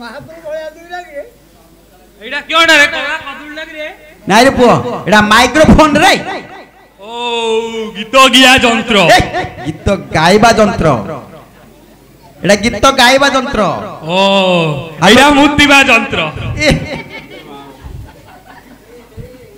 ମହାପ୍ରଭୁ ଭଳିଆ ଦୁଇ ଲାଗିରେ ଏଇଟା କେଉଁଟା ରେ କଦୁଳି ଲାଗିରେ ନାଇଁ ରେ ଗୀତ ଗିଆ ଯନ୍ତ୍ର ଗୀତ ଗାଇବା ଯନ୍ତ୍ର এটা গীত গাইবা যন্ত্র ও আইরা মুতিবা যন্ত্র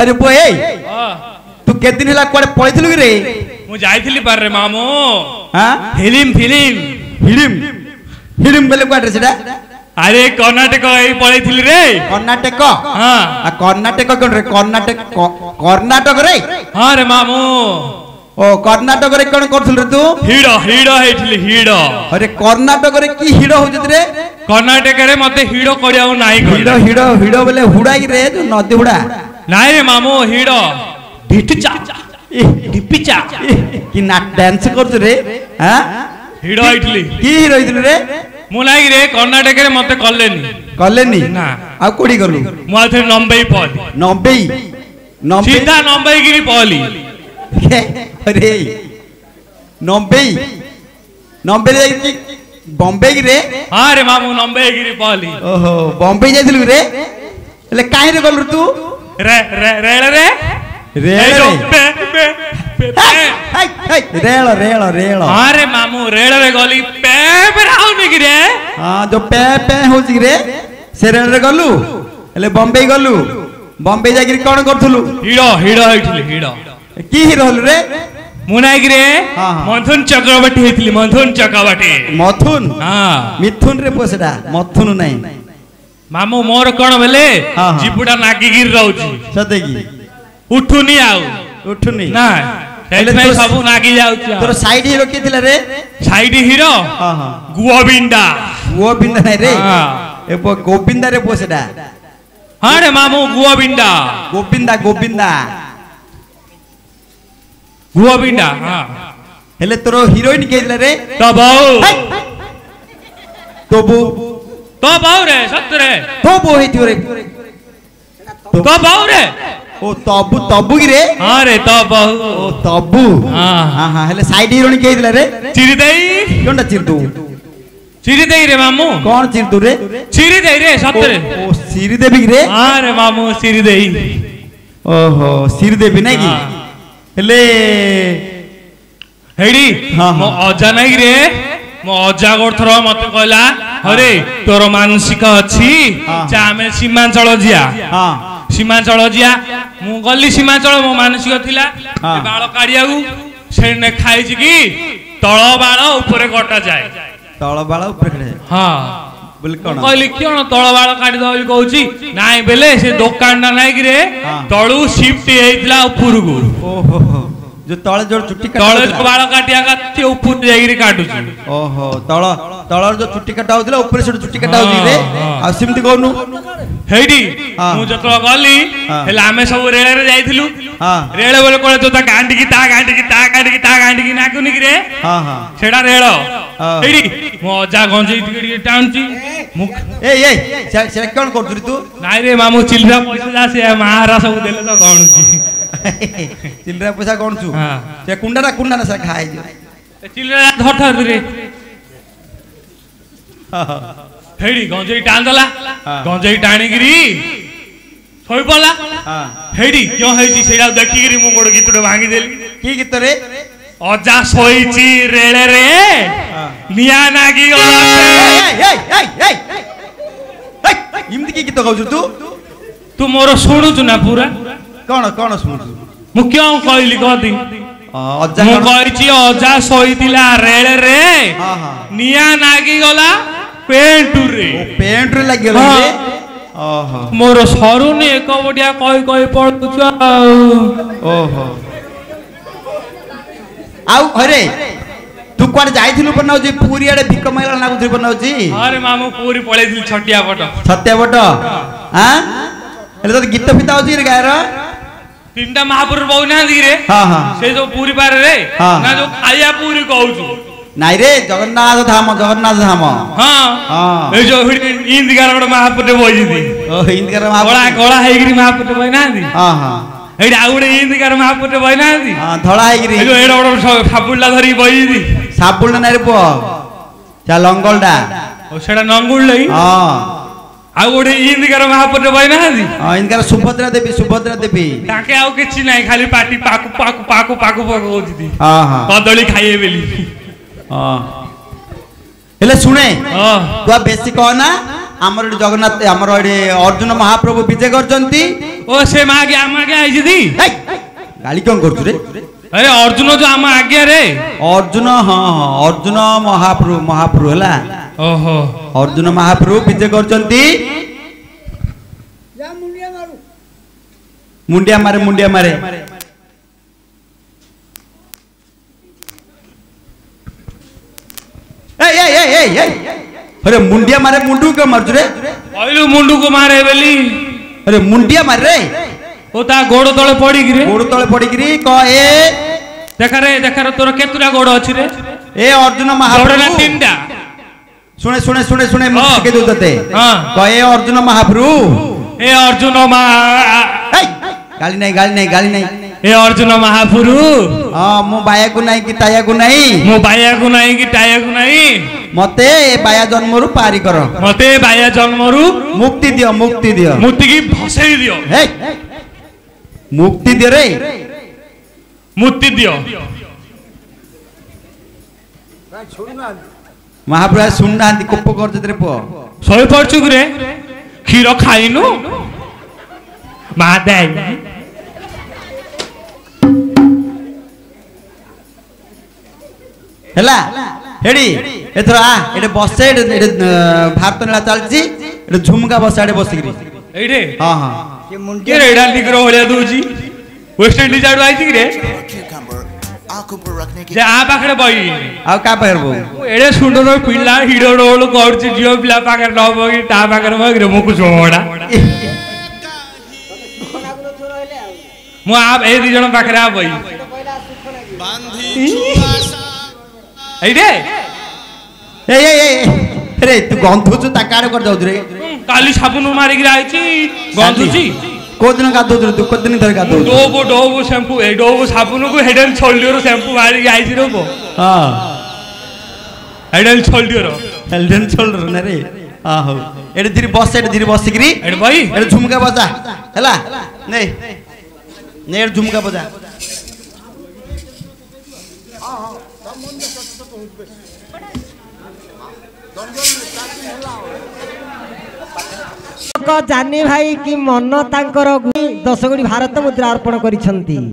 আরে বই তু কেদিন হেলা কোড়ে পড়িছিলু কি রে মু যাইছিলি পারে মামু হ্যাঁ ফিল্ম ফিল্ম ফিল্ম ফিল্ম বলে কোয়াটে সেটা আরে কর্ণাটক এই পড়াইছিল রে কর্ণাটক হ্যাঁ কর্ণাটক কোন রে কর্ণাটক কর্ণাটক রে হ্যাঁ রে মামু ও কর্ণাটক রে কোন করছিল রে তু হিড় হিড় হইছিল হিড় আরে কর্ণাটক রে কি হিড় হউছিল রে কর্ণাটক রে মতে হিড় করিয়াও নাই হিড় হিড় হিড় বলে হুড়াই রে তো নদী হুড়া নাই রে মামু হিড় ডিটচা ডিপিচা কি না ডান্স করছ রে হ্যাঁ হিড় হইছিল কি হিড় হইছিল রে ମୁଲାଇରେ କର୍ଣ୍ଣାଟକରେ ମତେ କଲେନି କଲେନି ନା ଆଉ କୋଉଠି ଗଲୁ ମୁଁ ଆଉ ଥରେ ନମ୍ବେଇ ପହଲି ନମ୍ବେଇ ସିଧା ନମ୍ବେଇ କିରି ପହଲି ରେ ନମ୍ବେଇ ନମ୍ବେଇ ଯାଇକି ବମ୍ବେ କିରେ ହଁ ରେ ମା ମୁଁ ନମ୍ବେଇ କିରି ପହଲି ଓହୋ ବମ୍ବେ ଯାଇଥିଲୁ ରେ ହେଲେ କାହିଁରେ ଗଲୁ ତୁ ରେ ରେ ରେ ରେ ରେ ରେ रेल रेल रेल अरे मामू रेल रे गली पे पे राउनी कि रे हां जो पे पे होची कि रे से रेल रे गलु हेले बॉम्बे गलु बॉम्बे जाके कोन करथुलु हिड़ो हिड़ो हेठली हिड़ो की हिड़ो हल रे मुनाई कि रे मथुन चक्रवर्ती हेतली मथुन चक्रवर्ती मथुन हां मिथुन रे पोसडा मथुन नै मामू मोर कोन बेले जीपुडा नागिगिर रहउची सते की उठुनी आऊ ଉଠୁନି ନା ସେଥିପାଇଁ ସବୁ ନାଗି ଯାଉଛି ତୋର ସାଇଡ ହିରୋ କିଏ ଥିଲା ରେ ସାଇଡ ହିରୋ ଗୋବିନ୍ଦା ଗୋବିନ୍ଦା ନାଇଁ ରେ ଏ ଗୋବିନ୍ଦା ରେ ପୁଅ ସେଟା ହଁ ରେ ମାମୁ ଗୋବିନ୍ଦା ଗୋବିନ୍ଦା ଗୋବିନ୍ଦା ଗୋବିନ୍ଦା ହେଲେ ତୋର ହିରୋଇନ କିଏ ଥିଲା ରେ ତୋ ବୋଉ ତୋ ବୋଉ ତୋ ବୋଉ ରେ ସତରେ ତୋ ବୋଉ ହେଇଥିବ ରେ ତୋ ବୋଉ ରେ ଓ ତବୁ ତବୁ କିରେ ହଁ ରେ ତବୁ ଓ ତବୁ ହଁ ହଁ ହେଲେ ସାଇଡ୍ ହିରୋଇନ୍ କିଏ ହେଇଥିଲା ରେ ଚିରିଦେଇ କୋନଟା ଚିରିଦୁ ଚିରିଦେଇ ରେ ମାମୁ କଣ ଚିରିଦୁ ରେ ଚିରିଦେଇ ରେ ସତରେ ଓ ଶ୍ରୀଦେବୀ କିରେ ହଁ ରେ ମାମୁ ଶ୍ରୀଦେଇ ଓହୋ ଶ୍ରୀଦେବୀ ନାଇଁ କି ହେଲେ ହେଇଡି ମୋ ଅଜା ନାଇଁ ରେ ମୋ ଅଜା ଗୋଟେ ଥର ମତେ କହିଲା ହରେ ତୋର ମାନସିକ ଅଛି ଯେ ଆମେ ସୀମାଞ୍ଚଳ ଯିଆ ହଁ ସୀମାଚଳ ଯିଆ ମୁଁ ଗଲି ସୀମାଚଳ ମୋ ମାନସିକ ଥିଲା ବାଳ କାଢିବାକୁ ସେ ଖାଇଛି କି ତଳ ବାଳ ଉପରେ କଟା ଯାଏ ତଳ ବାଳ ଉପରେ ହଁ କହିଲି କଣ ତଳ ବାଳ କାଟିଦେବ ବୋଲି କହୁଛି ନାଇଁ ବେଲେ ସେ ଦୋକାନଟା ନାଇଁ କିରେ ତଳୁ ସିଫ୍ଟ ହେଇଥିଲା ଉପରକୁ ଯୋଉ ତଳେ ଯୋଉ ଚୁଟି ତଳେ ବାଳ କାଟିବା କାଟି ଉପରକୁ ଯାଇକିରି କାଟୁଛି ଓହୋ ତଳ ତଳର ଯୋଉ ଚୁଟି କଟା ହଉଥିଲା ଉପରେ ସେଠୁ ଚୁଟି କଟା ହଉଛି ଆଉ ସେମିତି କହୁନୁ ହେଇଠି ମୁଁ ଯେତେବେଳେ ଗଲି ହେଲେ ଆମେ ସବୁ ରେଳରେ ଯାଇଥିଲୁ ରେଳ ବୋଲେ କହିଲେ ତୁ ତା ଗାଣ୍ଡିକି ତା ଗାଣ୍ଡିକି ତା ଗାଣ୍ଡିକି ତା ଗାଣ୍ଡିକି ନାଗୁନି କିରେ ସେଟା ରେଳ ହେଇଠି ମୋ ଅଜା ଗଞ୍ଜେଇ ଟିକେ ଟିକେ ଟାଣୁଛି କଣ କରୁଛୁ ତୁ ନାଇଁ ରେ ମାମୁ ଚିଲିରା ପଇସା ସେ ମାହାରା ସବୁ ଦେଲେ ତ ଗଣୁଛି ଚିଲିରା ପଇସା ଗଣୁଛୁ ସେ କୁଣ୍ଡାଟା କୁଣ୍ଡାଟା ସେ ଖାଇଛି ଚିଲିରା ଧର ଧର ରେ ହଁ ହେଇଠି ଗଞ୍ଜେଇ ଟାଣିଦେଲା ଗଞ୍ଜେଇ ଟାଣିକିରି ଶୋଇପଡ଼ିଲା ହେଇଠି କ'ଣ ହେଇଛି ସେଇଟା ଦେଖିକିରି ମୁଁ ଗୋଟେ ଗୀତଟେ ଭାଙ୍ଗିଦେଲି କି ଗୀତରେ ଅଜା ଶୋଇଛି ରେଳରେ ନିଆଁ ନାଗିଗଲା ଏମିତି କି ଗୀତ ଗାଉଛୁ ତୁ ତୁ ମୋର ଶୁଣୁଛୁ ନା ପୁରା କ'ଣ କ'ଣ ଶୁଣୁଛୁ ମୁଁ କେଉଁ କହିଲି କହତି ମୁଁ କହିଛି ଅଜା ଶୋଇଥିଲା ରେଳରେ ନିଆଁ ନାଗିଗଲା ପେଣ୍ଟୁରେ ପେଣ୍ଟରେ ଲାଗିଗଲା ଓହୋ ମୋର ସରୁନି ଏକ ବଟିଆ କହି କହି ପଳୁଛୁ ଆଉ ଓହୋ ଆଉ ହରେ ତୁ କୁଆଡେ ଯାଇଥିଲୁ ବନାଉଛି ପୁରୀ ଆଡେ ଭିକ ମାଇଲା ଲାଗୁଥିଲୁ ବନାଉଛି ଆରେ ମା ମୁଁ ପୁରୀ ପଳେଇଥିଲି ଛଟିଆ ପଟ ଛତିଆ ପଟ ଆଁ ହେଲେ ତୋତେ ଗୀତ ଫିତା ହଉଛି ରେ ଗାଁର ତିନିଟା ମହାପୁରୁଷ ବହୁ ନାହାନ୍ତି କିରେ ସେ ଯୋଉ ପୁରୀ ପାରରେ ନା ଯୋଉ ଖାଇବା ପୁରୀ କହୁଛୁ ନାଇଁ ରେ ଜଗନ୍ନାଥ ଧାମ ଜଗନ୍ନାଥ ଧାମ ହଁ ଏଇ ଯୋଉ ଇନ୍ଦିକାର ଗୋଟେ ମହାପୁଟେ ବଇଛନ୍ତି ଇନ୍ଦିକାର କଳା କଳା ହେଇକିରି ମହାପୁଟେ ବଇନାହାନ୍ତି ହଁ ହଁ ଏଇଠି ଆଉ ଗୋଟେ ଇନ୍ଦିକାର ମହାପୁଟେ ବଇନାହାନ୍ତି ଧଳା ହେଇକିରି ଏଇଟା ଗୋଟେ ସାବୁଲଟା ଧରିକି ବଇଛନ୍ତି ସାବୁଲଟା ନାଇଁ ରେ ପୁଅ ଯା ଲଙ୍ଗଲଟା ସେଇଟା ନଙ୍ଗୁଳ ଲାଗି ହଁ ଆଉ ଗୋଟେ ଇନ୍ଦିକାର ମହାପୁଟେ ବଇନାହାନ୍ତି ହଁ ଇନ୍ଦିକାର ସୁଭଦ୍ରା ଦେବୀ ସୁଭଦ୍ରା ଦେବୀ ତାଙ୍କେ ଆଉ କିଛି ନାହିଁ ଖାଲି ପାଟି ପାକୁ ପାକୁ ପାକୁ ପାକୁ ପକଉଛନ୍ତି କଦଳୀ ଖାଇବେ ବୋଲି ହେଲେ ଶୁଣେ ତୁ ଆଉ ବେଶୀ କହନା ଆମର ଏଠି ଜଗନ୍ନାଥ ଆମର ଏଠି ଅର୍ଜୁନ ମହାପ୍ରଭୁ ବିଜେ କରିଛନ୍ତି ଓ ସେ ମା ଆଜ୍ଞା ଆମ ଆଜ୍ଞା ହେଇଛି ଗାଳି କଣ କରୁଛୁ ରେ ଆରେ ଅର୍ଜୁନ ଯୋଉ ଆମ ଆଜ୍ଞାରେ ଅର୍ଜୁନ ହଁ ହଁ ଅର୍ଜୁନ ମହାପ୍ରଭୁ ମହାପ୍ରଭୁ ହେଲା ଓହୋ ଅର୍ଜୁନ ମହାପ୍ରଭୁ ବିଜେ କରିଛନ୍ତି ମୁଣ୍ଡିଆ ମାରେ ମୁଣ୍ଡିଆ ମାରେ ಏಯ್ ಏಯ್ ಅರೆ ಮುಂಡಿಯ ಮಾರೆ ಮುಂಡು ಕ ಮಾರ್ಜುರೆ ಅಯ್ಲು ಮುಂಡು ಕ ಮಾರೆ ಬೆಲಿ ಅರೆ ಮುಂಡಿಯ ಮಾರೆ ಓ ತಾ ಗೋಡ ತಳೆ ಪಡಿಗಿರಿ ಗೋಡ ತಳೆ ಪಡಿಗಿರಿ ಕ ಏ দেখারে দেখারে তোর কেতুরা গোড় আছে রে এ অর্জুন মহাপ্রভু গোড় না তিনটা শুনে শুনে শুনে শুনে মু শিখে দেউ ততে কয়ে অর্জুন মহাপ্রভু এ অর্জুন মা গালি নাই গালি নাই গালি নাই ए अर्जुन महापुरु मु बायाकु नाही कि तायाकु नाही मु बायाकु नाही कि तायाकु नाही মতে বায়া জন্মরু পারি কর মতে বায়া জন্মরু মুক্তি দিও মুক্তি দিও মুক্তি কি ভসাই দিও হেই মুক্তি দিও রে মুক্তি দিও মহাপ্রভু শুননা কোপ করছে রে পুয় শোয়ে পড়ছুক রে ক্ষীর খাইনু মা দেয় ହେଲା ହେଡ଼ି ଏଥର ଆ ଏଠି ବସେ ଏଠି ଭାରତ ନେଳା ଚାଲିଛି ଏଠି ଝୁମକା ବସେ ଆଡ଼େ ବସିକିରି ଏଇଠି ହଁ ହଁ କିଏ ରେ ଏଇଟା ନିଗ୍ର ଭଳିଆ ଦଉଛି ୱେଷ୍ଟଇଣ୍ଡିଜ ଆଡ଼ୁ ଆଇଛି କିରେ ଯେ ଆ ପାଖରେ ବହି ଆଉ କାହା ବହି ଏଡ଼େ ସୁନ୍ଦର ପିଲା ହିରୋ ରୋଲ କରୁଛି ଝିଅ ପିଲା ପାଖରେ ନ ବହି ତା ପାଖରେ ବହିରେ ମୁଁ କୁସୁମଡ଼ା ମୁଁ ଏ ଦି ଜଣ ପାଖରେ ଆ ବହି এই রে এই এই রে তু গন্ধুচু তা কার করে যাও রে কালি সাবুন মারিকি আইছি গন্ধুচি কোদিন গাধোদুর তু কোদিন ধরে গাধো ডোবো ডোবো শ্যাম্পু এই ডোবো সাবুন কো হেডেন ছোলিওর শ্যাম্পু মারিকি আইছি রোবো হ্যাঁ হেডেন ছোলিওর হেডেন ছোলিওর না রে আ হো এড়ে ধীরে বস এড়ে ধীরে বসিকি এড়ে ভাই এড়ে ঝুমকা বাজা হেলা নে নে এড়ে ঝুমকা বাজা ଗାୟକ ଜାନି ଭାଇ କି ମନ ତାଙ୍କର ଦଶ କୋଟି ଭାରତ ମୁଦ୍ରା ଅର୍ପଣ କରିଛନ୍ତି